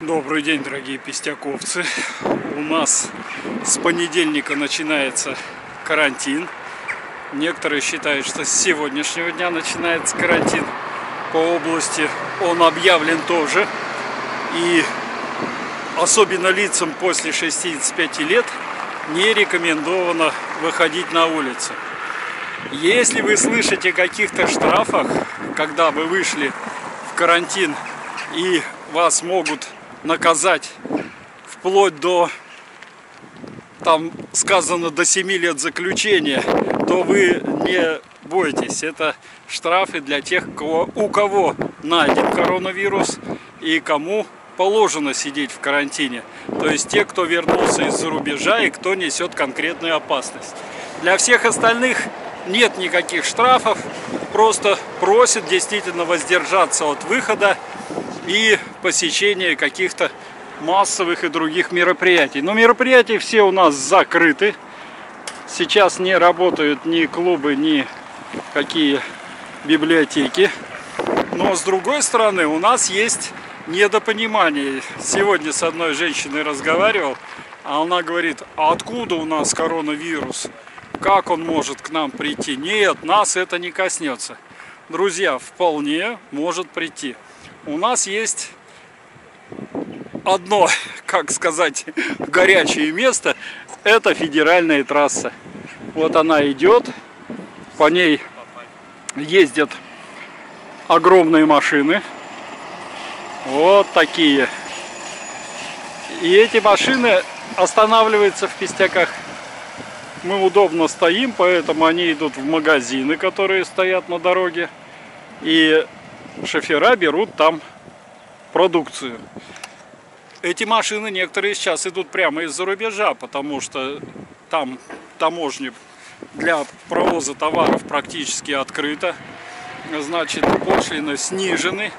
Добрый день, дорогие пестяковцы. У нас с понедельника начинается карантин. Некоторые считают, что с сегодняшнего дня начинается карантин по области. Он объявлен тоже. И особенно лицам после 65 лет не рекомендовано выходить на улицу. Если вы слышите о каких-то штрафах, когда вы вышли в карантин и вас могут наказать вплоть до, там сказано, до 7 лет заключения, то вы не бойтесь. Это штрафы для тех, кого, у кого найден коронавирус и кому положено сидеть в карантине. То есть те, кто вернулся из-за рубежа и кто несет конкретную опасность. Для всех остальных нет никаких штрафов, просто просят действительно воздержаться от выхода и посещения каких-то массовых и других мероприятий. Но мероприятия все у нас закрыты. Сейчас не работают ни клубы, ни какие библиотеки. Но с другой стороны у нас есть недопонимание. Сегодня с одной женщиной разговаривал, а она говорит, а откуда у нас коронавирус? Как он может к нам прийти? Нет, нас это не коснется. Друзья, вполне может прийти. У нас есть одно, как сказать, горячее место. Это федеральная трасса. Вот она идет, по ней ездят огромные машины. Вот такие. И эти машины останавливаются в пестяках. Мы удобно стоим, поэтому они идут в магазины, которые стоят на дороге. И шофера берут там продукцию. Эти машины некоторые сейчас идут прямо из-за рубежа, потому что там таможни для провоза товаров практически открыто. Значит, пошлины снижены,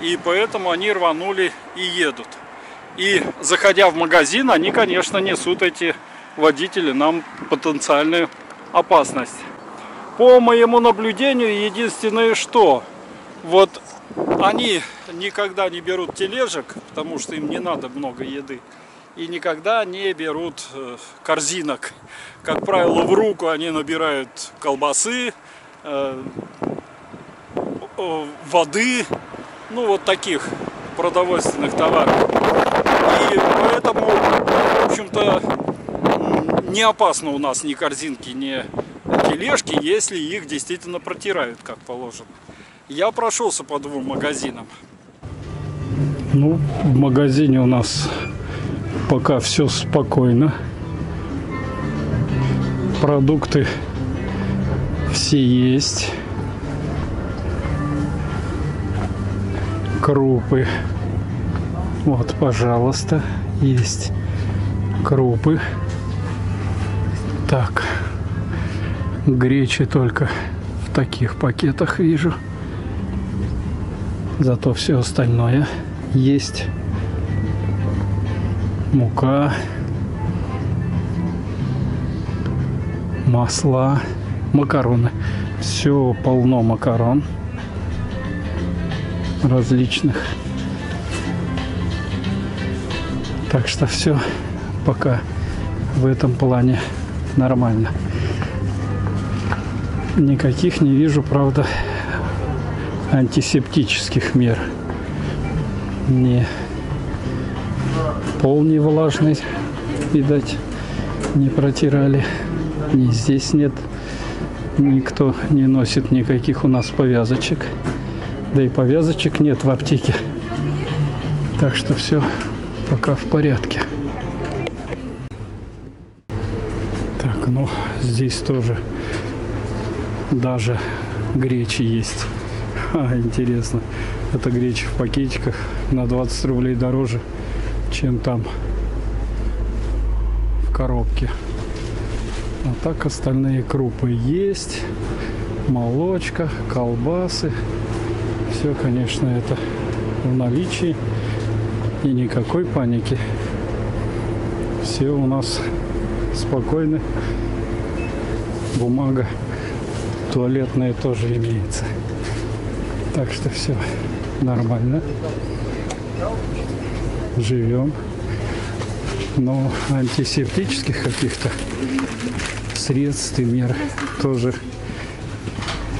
и поэтому они рванули и едут. И заходя в магазин, они, конечно, несут эти водители нам потенциальную опасность. По моему наблюдению, единственное что, вот они никогда не берут тележек, потому что им не надо много еды. И никогда не берут э, корзинок. Как правило, в руку они набирают колбасы, э, воды, ну вот таких продовольственных товаров. И поэтому, в общем-то, не опасно у нас ни корзинки, ни тележки, если их действительно протирают как положено. Я прошелся по двум магазинам. Ну, в магазине у нас пока все спокойно. Продукты все есть. Крупы. Вот, пожалуйста, есть крупы. Так, гречи только в таких пакетах вижу. Зато все остальное есть. Мука, масла, макароны. Все полно макарон различных. Так что все пока в этом плане нормально. Никаких не вижу, правда, антисептических мер. Не пол не влажный, видать, не протирали. Ни здесь нет, никто не носит никаких у нас повязочек. Да и повязочек нет в аптеке. Так что все пока в порядке. но здесь тоже даже гречи есть. А, интересно. Это гречи в пакетиках на 20 рублей дороже, чем там в коробке. А так остальные крупы есть. Молочка, колбасы. Все, конечно, это в наличии. И никакой паники. Все у нас спокойны бумага туалетная тоже имеется. Так что все нормально. живем. Но антисептических каких-то средств и мер тоже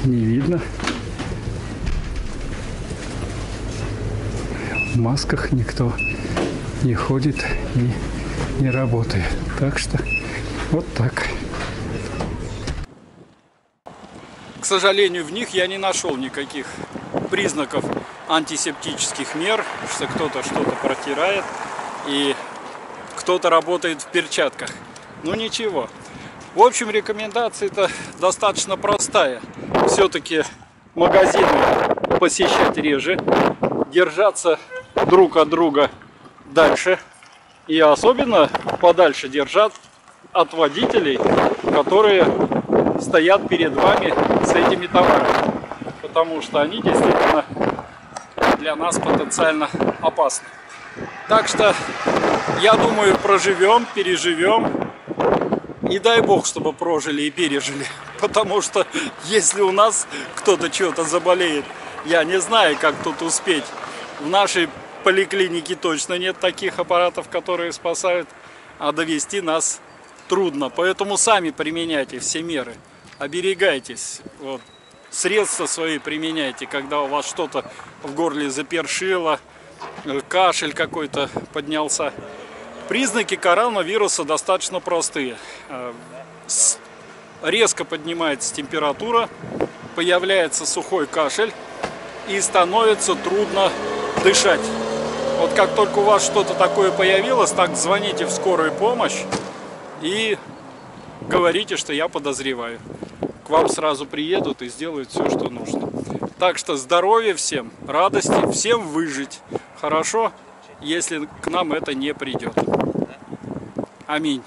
не видно. В масках никто не ходит и не работает. Так что вот так. К сожалению, в них я не нашел никаких признаков антисептических мер, что кто-то что-то протирает и кто-то работает в перчатках. Ну ничего. В общем, рекомендация-то достаточно простая. Все-таки магазины посещать реже, держаться друг от друга дальше и особенно подальше держать от водителей, которые стоят перед вами с этими товарами. Потому что они действительно для нас потенциально опасны. Так что, я думаю, проживем, переживем. И дай бог, чтобы прожили и пережили. Потому что, если у нас кто-то что-то заболеет, я не знаю, как тут успеть. В нашей поликлинике точно нет таких аппаратов, которые спасают. А довести нас трудно. Поэтому сами применяйте все меры. Оберегайтесь. Вот. Средства свои применяйте, когда у вас что-то в горле запершило, э, кашель какой-то поднялся. Признаки коронавируса достаточно простые. Э, резко поднимается температура, появляется сухой кашель и становится трудно дышать. Вот как только у вас что-то такое появилось, так звоните в скорую помощь и говорите, что я подозреваю. Вам сразу приедут и сделают все, что нужно. Так что здоровья всем, радости, всем выжить. Хорошо, если к нам это не придет. Аминь.